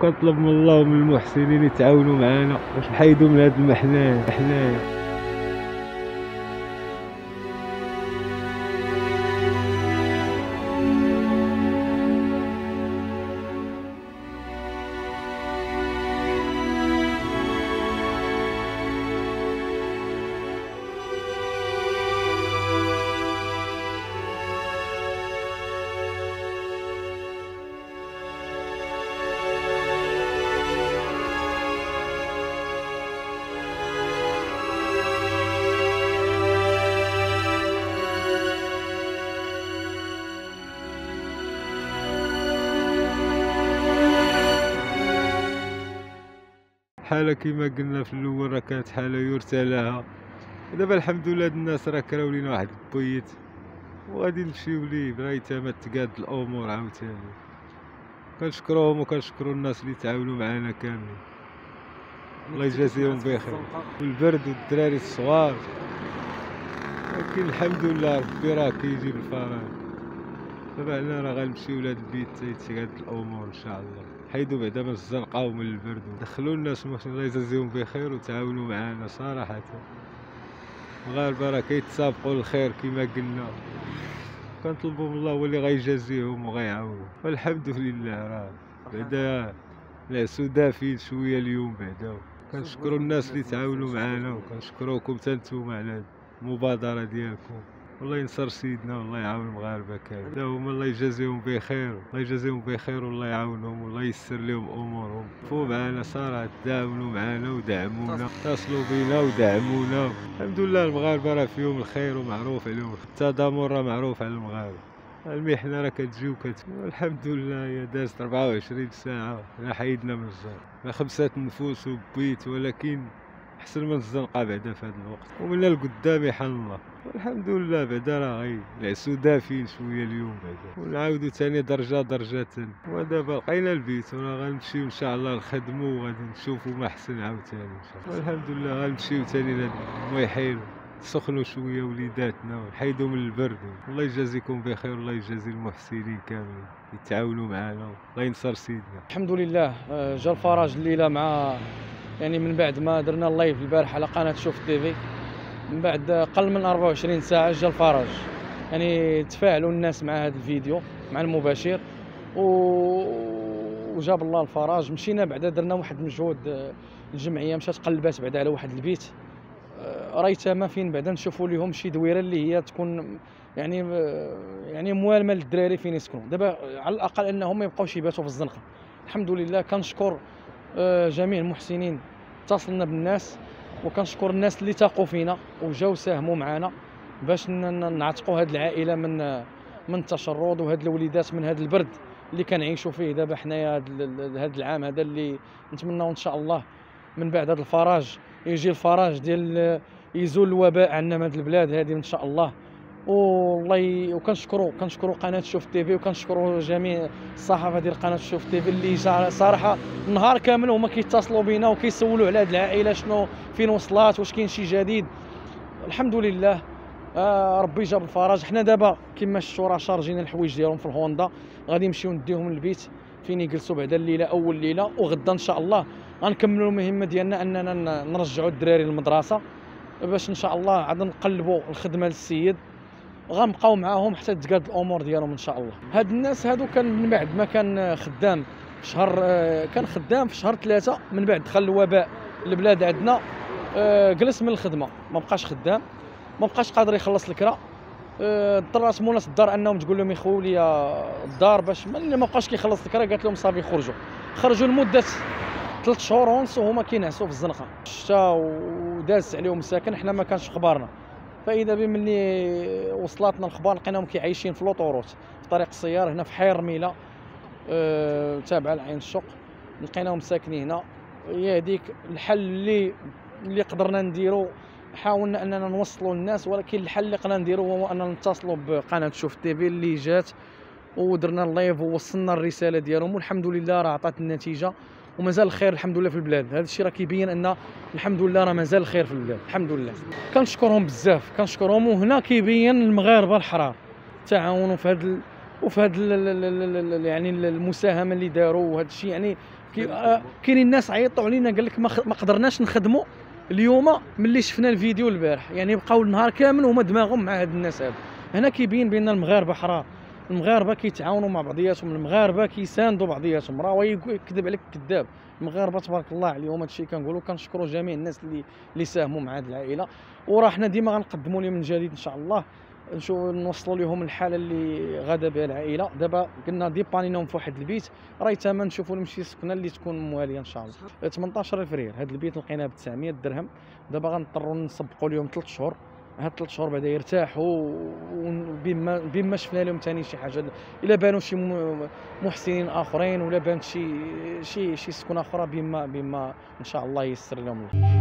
كنطلب من الله ومن المحسنين يتعاونوا معنا باش نحيدوا من هذا المحنان محنان حالة كما قلنا في الأول راه كانت حالة يرثى لها دابا الحمد لله هاد الناس راه كراو لينا واحد البيت وغادي نمشيو ليه. بغاية ما تقاد الأمور عاوتاني. كنشكروهم وكنشكرو الناس اللي تعاونوا معانا كاملين. الله يجازيهم بخير. والبرد والدراري الصغار. ولكن الحمد لله ربي راه كيجيب الفرج دابا حنا راه غنمشيو لهاد البيت تيتقاد الأمور إن شاء الله. حيدوا بعدا من الزنقة ومن البرد دخلوا الناس الله يجازيهم بخير وتعاونوا معنا صراحة. المغاربة راه كيتسابقوا للخير كما قلنا. كنطلبوا من الله هو اللي غيجازيهم وغيعاونهم. والحمد لله راه بعدا العسو دافي شوية اليوم بعدا كنشكروا الناس اللي تعاونوا معنا وكنشكروكم حتى نتوما على المبادرة ديالكم. والله ينصر سيدنا والله يعاون المغاربه كامل هما الله يجازيهم بخير الله يجازيهم بخير والله يعاونهم والله يسر لهم أمورهم. فو معنا صراحة تعاونوا معنا ودعمونا. اتصلوا بينا ودعمونا. الحمد لله المغاربه راه فيهم الخير ومعروف عليهم. التضامن راه معروف على المغاربه المحنة راه كتجي وكت الحمد لله يا دازت 24 ساعة حنا حيدنا من الجار خمسة نفوس وبيت ولكن أحسن من الزنقة بعدا في هذا الوقت. ومن القدام يحل الله. والحمد لله بعدا راه العسو دافين شوية اليوم بعدا ونعاودو ثاني درجة درجة. ودابا لقينا البيت وراه غنمشيو إن شاء الله نخدمو وغادي نشوفو ما أحسن عاوتاني إن شاء الله. والحمد لله غنمشيو ثاني لهاد المويحيل سخنوا شوية وليداتنا ونحيدوا من البرد. الله يجازيكم بخير والله يجازي المحسنين كاملين. يتعاونوا معنا. الله ينصر سيدنا. الحمد لله. آه، جا الفرج الليلة مع يعني من بعد ما درنا ال live البارح على قناة شوف تيفي من بعد قل من 24 ساعة جا الفرج يعني تفاعلوا الناس مع هذا الفيديو مع المباشر و... وجاب الله الفرج مشينا بعدا درنا واحد المجهود الجمعية مشات قلبات بعدا على واحد البيت. آه، ريتما فين بعدا نشوفوا لهم شي دويرة اللي هي تكون يعني يعني موالمه للدراري فين يسكنوا. دابا على الأقل إنهم ما يبقاوش يباتوا في الزنقة. الحمد لله كنشكر آه، جميع المحسنين. اتصلنا بالناس وكنشكر الناس اللي تاقوا فينا وجاو ساهموا معنا باش نعتقوا هذه العائلة من من التشرد وهاد الوليدات من هذا البرد اللي كنعيشوا فيه. دابا حنايا هذا العام هذا اللي نتمناو إن شاء الله من بعد هذا الفراج يجي الفراج ديال يزول الوباء عنا من هذه البلاد هذه إن شاء الله. والله وكنشكروا كنشكروا قناة شوف تي في وكنشكروا جميع الصحافة ديال قناة شوف تي في اللي صراحة نهار كامل هما كيتصلوا بينا وكيسولوا على هذه العائلة شنو فين وصلات واش كاين شي جديد. الحمد لله آه ربي جاب الفرج حنا دابا كما شفتوا راه شارجين الحوايج ديالهم في الهوندا غادي نمشيو نديهم للبيت فين يجلسوا بعدا الليلة أول ليلة. وغدا إن شاء الله غنكملوا المهمة ديالنا أننا نرجعوا الدراري للمدرسة باش إن شاء الله عاد نقلبوا الخدمة للسيد. غنبقاو معاهم حتى تقاد الأمور ديالهم إن شاء الله. هاد الناس هادو كان من بعد ما كان خدام في شهر آه، كان خدام في شهر ثلاثة من بعد دخل الوباء البلاد عندنا آه، جلس من الخدمة. ما بقاش خدام ما بقاش قادر يخلص الكرا آه، اضطرات مولات الدار أنهم تقول لهم يخويو لي الدار باش ما بقاش كيخلص الكرا قالت لهم صافي خرجوا خرجوا لمدة ثلاث شهور ونص وهما كينعسوا في الزنقة. الشتا وداز عليهم الساكن حنا ما كانش خبارنا فإذا بملي وصلتنا الأخبار لقيناهم كيعيشين في لوطوروت في طريق السيار هنا في حي رميله أه تابعه لعين الشق لقيناهم ساكنين هنا. هي هذيك الحل اللي اللي قدرنا نديرو. حاولنا أننا نوصلوا للناس ولكن الحل اللي قدرنا نديرو هو أننا نتصلوا بقناة شوف تي في اللي جات ودرنا ال live ووصلنا الرسالة ديالهم والحمد لله راه عطات النتيجة. ومازال الخير الحمد لله في البلاد. هذا الشيء راه كيبين أن الحمد لله راه مازال الخير في البلاد. الحمد لله. كنشكرهم بزاف. كنشكرهم وهنا كيبين المغاربة الحرار. تعاونوا في هذا وفي هذا يعني المساهمة اللي داروا وهذا الشيء. يعني آه، كاينين الناس عيطوا علينا قال لك ما قدرناش نخدموا اليوم ملي شفنا الفيديو البارح. يعني بقاو النهار كامل هما دماغهم مع هاد الناس هادو هنا كيبين بأن المغاربة حرار. المغاربة كيتعاونوا مع بعضياتهم المغاربة كيساندوا بعضياتهم. راه يكذب عليك كذاب المغاربة تبارك الله عليهم. هادشي كنقولوا كنشكروا جميع الناس اللي اللي ساهموا مع هذه العائلة. وراه حنا ديما غنقدموا لهم من جديد إن شاء الله. نشوف نوصلوا لهم الحالة اللي غادا بها العائلة. دابا قلنا ديبانيناهم في واحد البيت. راه تما نشوفوا لهم شي سكنة اللي تكون موالية إن شاء الله. 18 فرير هذا البيت لقيناه ب 900 درهم. دابا غنضطروا نسبقوا لهم 3 شهور. هاد 3 شهور بعدا يرتاحوا وبما بما شفنا لهم ثاني شي حاجة. إلا بانوا شي محسنين آخرين ولا بانت شي شي شي سكنه أخرى بما بما إن شاء الله ييسر لهم. الله